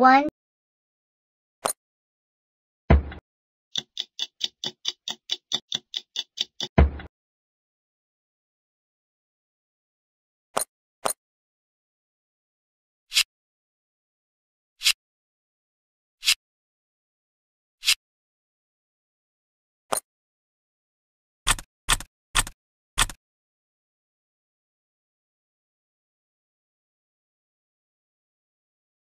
One